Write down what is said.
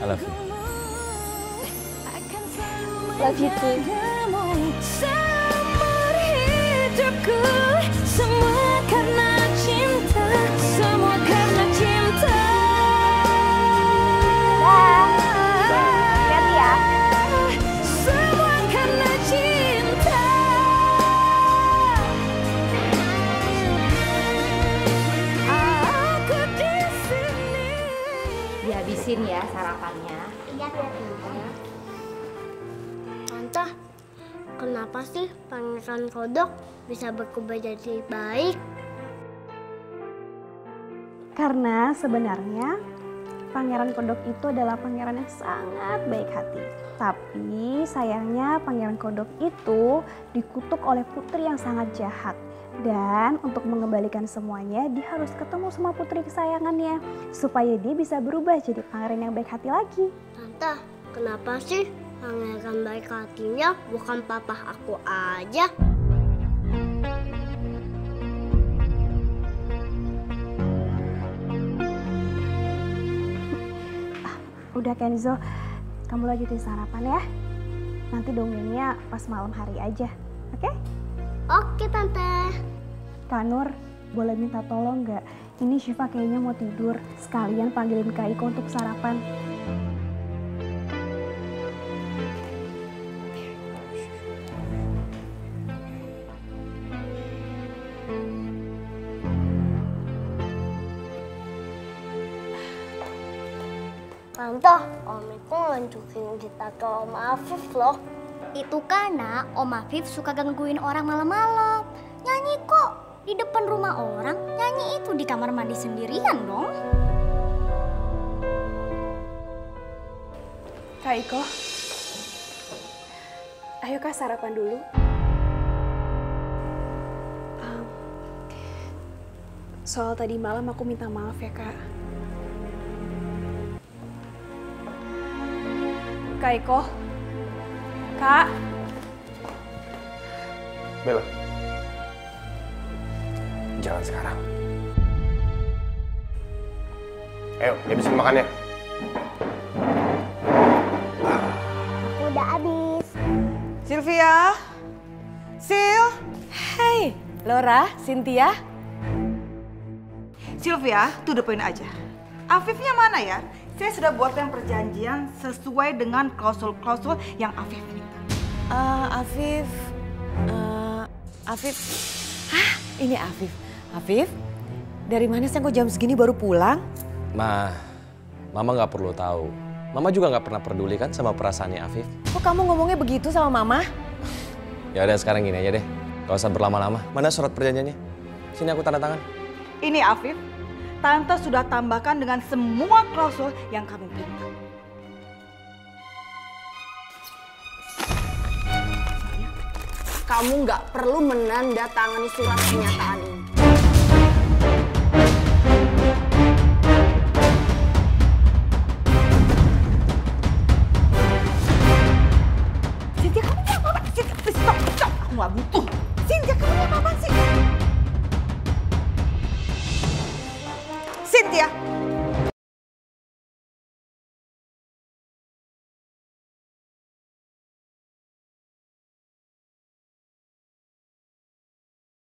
I love you. Love you too. Dihabisin ya sarapannya. Iya, Tante, kenapa sih pangeran kodok bisa berubah jadi baik? Karena sebenarnya Pangeran Kodok itu adalah pangeran yang sangat baik hati. Tapi sayangnya Pangeran Kodok itu dikutuk oleh putri yang sangat jahat. Dan untuk mengembalikan semuanya, dia harus ketemu sama putri kesayangannya supaya dia bisa berubah jadi pangeran yang baik hati lagi. Tante, kenapa sih pangeran baik hatinya bukan papa aku aja? Udah Kenzo, kamu lanjutin sarapan ya. Nanti dongengnya pas malam hari aja, oke? Oke Tante. Kak Nur, boleh minta tolong nggak? Ini Syifa kayaknya mau tidur. Sekalian panggilin Kak Iko untuk sarapan. Tante, Om Iko nunjukin kita ke Om Afif loh. Itu karena Om Afif suka gangguin orang malam-malam. Nyanyi kok di depan rumah orang, nyanyi itu di kamar mandi sendirian dong. Kak Iko, ayo Kak sarapan dulu. Um, soal tadi malam aku minta maaf ya Kak. Kak Iko, Kak, Bella. Jangan sekarang. Ayo, habisin makannya. Aku udah habis. Sylvia? Sil? Hai, Laura, Cynthia. Sylvia, to the point aja. Afifnya mana ya? Saya sudah buatkan perjanjian sesuai dengan klausul-klausul yang Afif minta. Eh, Afif, eh, Afif, Hah, ini Afif. Afif, dari mana sih kok jam segini baru pulang? Ma, Mama nggak perlu tahu. Mama juga nggak pernah peduli kan sama perasaannya Afif. Kok kamu ngomongnya begitu sama Mama? Ya udah sekarang gini aja deh. Gak usah berlama-lama. Mana surat perjanjiannya? Sini aku tanda tangan. Ini Afif, Tante sudah tambahkan dengan semua klausul yang kamu minta. Kamu nggak perlu menandatangani surat pernyataan ini apa sih? Cynthia,